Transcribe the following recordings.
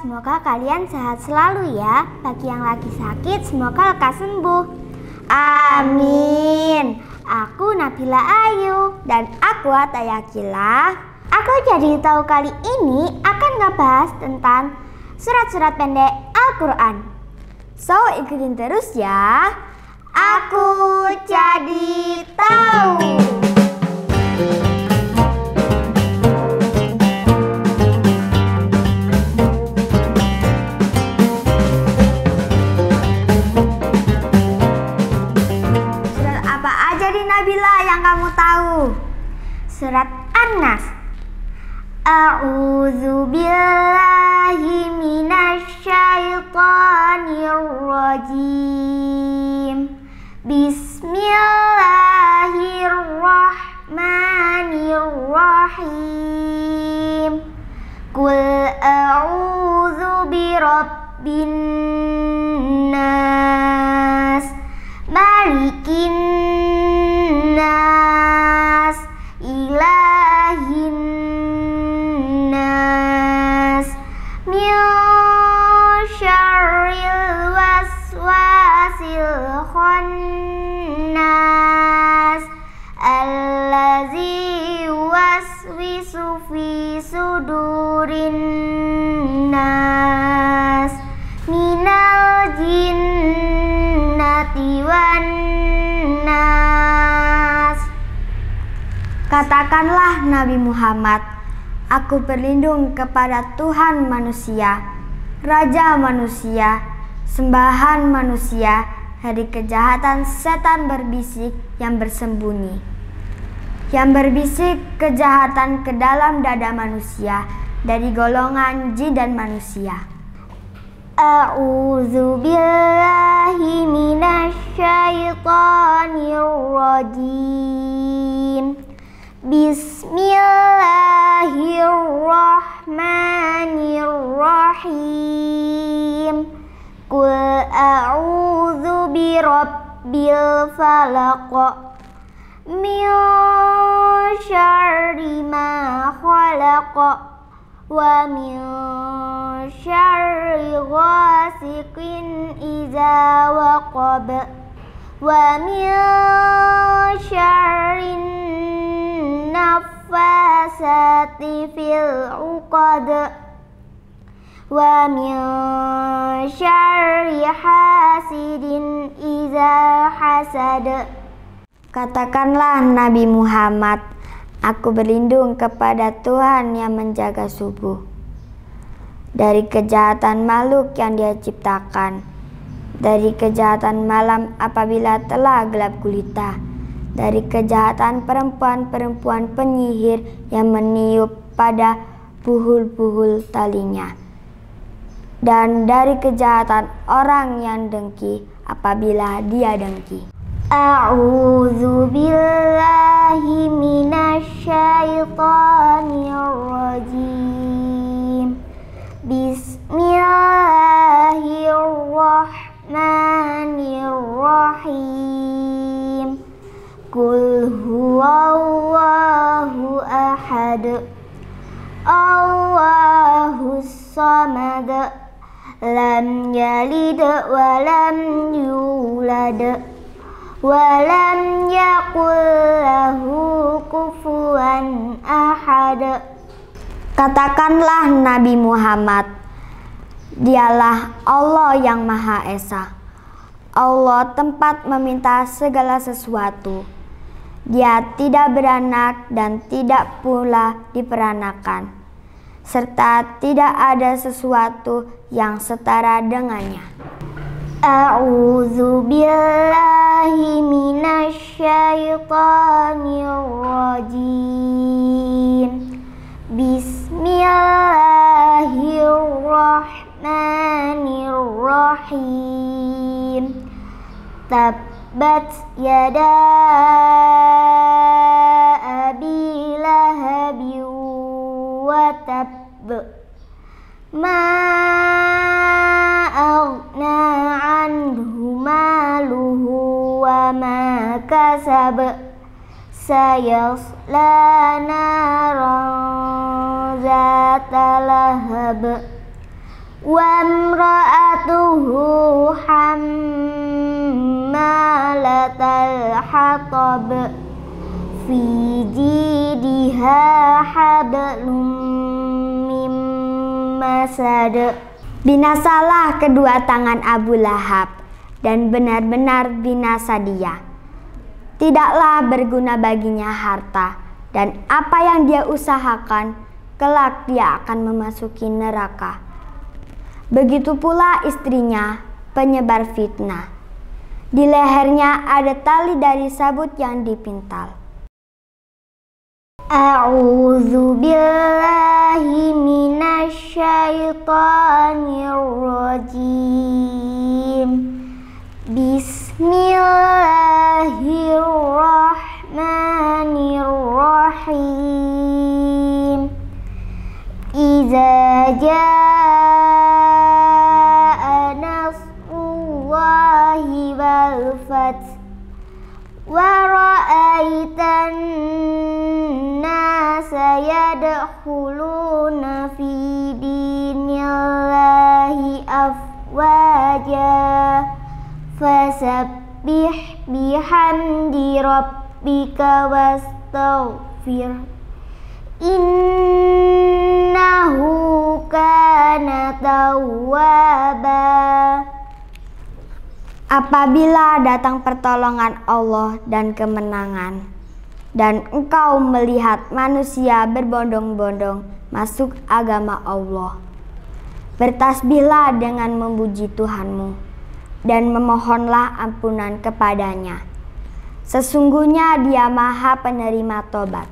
semoga kalian sehat selalu ya. Bagi yang lagi sakit, semoga lekas sembuh. Amin. Aku Nabila Ayu dan aku Atayakila. Aku jadi tahu kali ini akan ngebahas tentang surat-surat pendek Al-Quran. So ikutin terus ya. Aku jadi tahu. Surat An-Nas. A'udzu billahi minasyaitonir rajim. Bismillahirrahmanirrahim. Qul a'udzu birabbin waswisu fi sudurin nas minal jinnati wan nas Katakanlah Nabi Muhammad, aku berlindung kepada Tuhan manusia, Raja manusia, sembahan manusia dari kejahatan setan berbisik yang bersembunyi. Yang berbisik kejahatan ke dalam dada manusia dari golongan jin dan manusia. A'udzu billahi minasyaitonir rajim. Bismillahirrahmanirrahim. Qul a'udzu birabbil falaq min syarri ghasiqin idza waqab wa min syarri nafasati fil uqad wa min syarri hasidin idza hasad. Katakanlah Nabi Muhammad, aku berlindung kepada Tuhan yang menjaga subuh dari kejahatan makhluk yang dia ciptakan, dari kejahatan malam apabila telah gelap gulita, dari kejahatan perempuan-perempuan penyihir yang meniup pada buhul-buhul talinya, dan dari kejahatan orang yang dengki apabila dia dengki. A'udzu billahi minasyaitonir rajim. Bismillahirrahmanirrahim. Qul huwallahu ahad. Allahus samad. Lam yalid wa lam yulad. Walam yakul lahu kufuwan ahad. Katakanlah Nabi Muhammad Dialah Allah yang Maha Esa. Allah tempat meminta segala sesuatu. Dia tidak beranak dan tidak pula diperanakan Serta tidak ada sesuatu yang setara dengannya. A'udzu. Tabbat yada abi lahabi wa tabb Ma aghna anhu maluhu wa ma kasab. Sayasla naran zata lahab. Wa imra'atuhu hamad الحطب في جيدها حبل من مسد Binasalah kedua tangan Abu Lahab dan benar-benar binasa dia. Tidaklah berguna baginya harta dan apa yang dia usahakan kelak dia akan memasuki neraka. Begitu pula istrinya, penyebar fitnah. Di lehernya ada tali dari sabut yang dipintal. A'udzu billahi minasyaitonir rajim. Bismillahirrahmanirrahim. Iza jaa yadkhuluna fi dinillahi afwaja. Fasabbih bihamdi rabbika wastaghfir. Innahu kana tawwaba. Apabila datang pertolongan Allah dan kemenangan, dan engkau melihat manusia berbondong-bondong masuk agama Allah, bertasbihlah dengan memuji Tuhanmu dan memohonlah ampunan kepadanya. Sesungguhnya Dia Maha Penerima Tobat.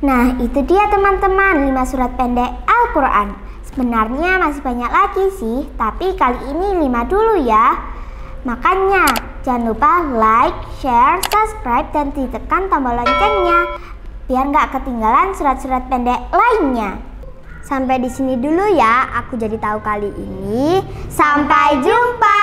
Nah, itu dia teman-teman lima surat pendek Al-Qur'an. Sebenarnya masih banyak lagi sih, tapi kali ini 5 dulu ya. Makanya jangan lupa like, share, subscribe, dan ditekan tombol loncengnya biar nggak ketinggalan surat-surat pendek lainnya. Sampai di sini dulu ya, aku jadi tahu kali ini. Sampai jumpa.